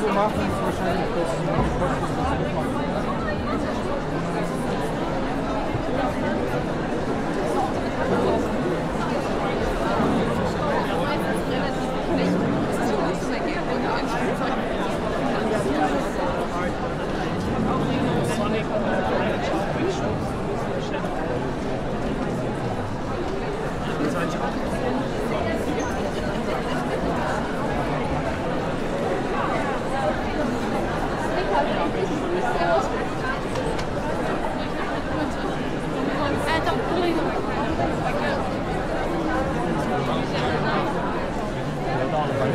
So machen ist wahrscheinlich das Ja,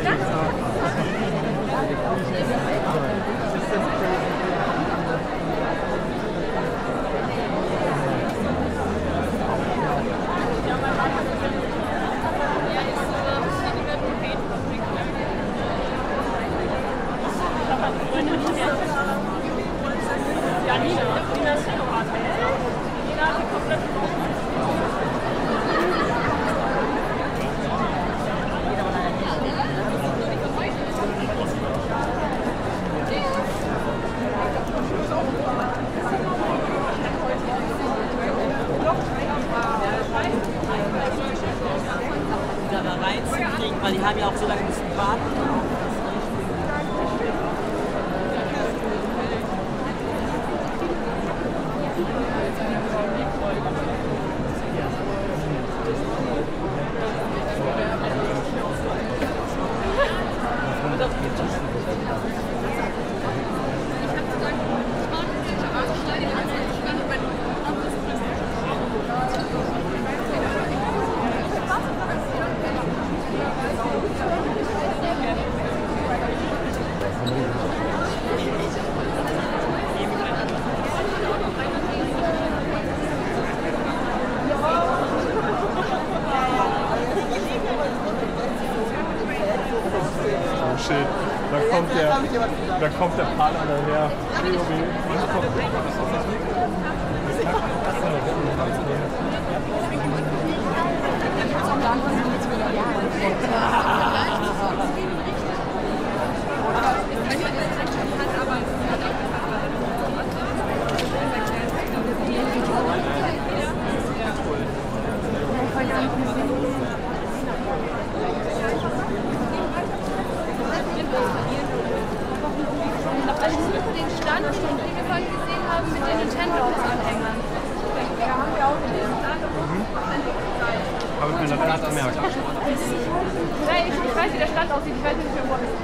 nicht auf die Maschine warten. Die Nase komplett. Wieder da reinzukriegen, weil die haben ja auch so lange müssen warten. Oh kommt der, da kommt der Partner daher. Als ich nur den Stand, den wir vorhin gesehen haben, mit den Nintendo-Anhängern. Da haben wir auch den Stand. Habe ich mir noch gerade gemerkt. Nein, ich, ich weiß, wie der Stand aussieht. Ich weiß nicht, wo es ist.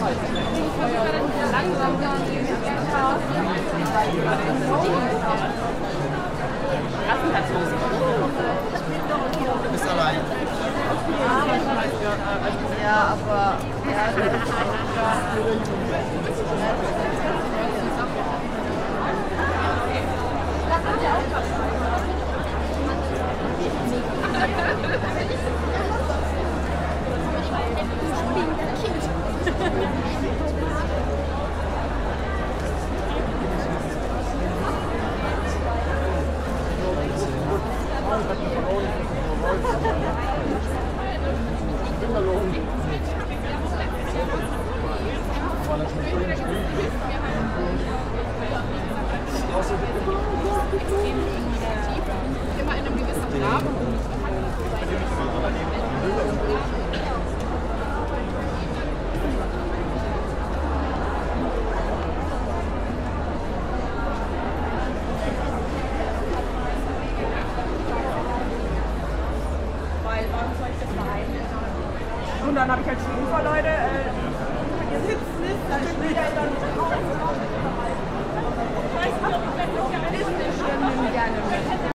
Ich versuche relativ langsam da Du bist allein. Ja, aber So, Leute, äh, ihr sitzt nicht, dann spielt er dann auch. Ich weiß nicht, ob ich das gerne mit.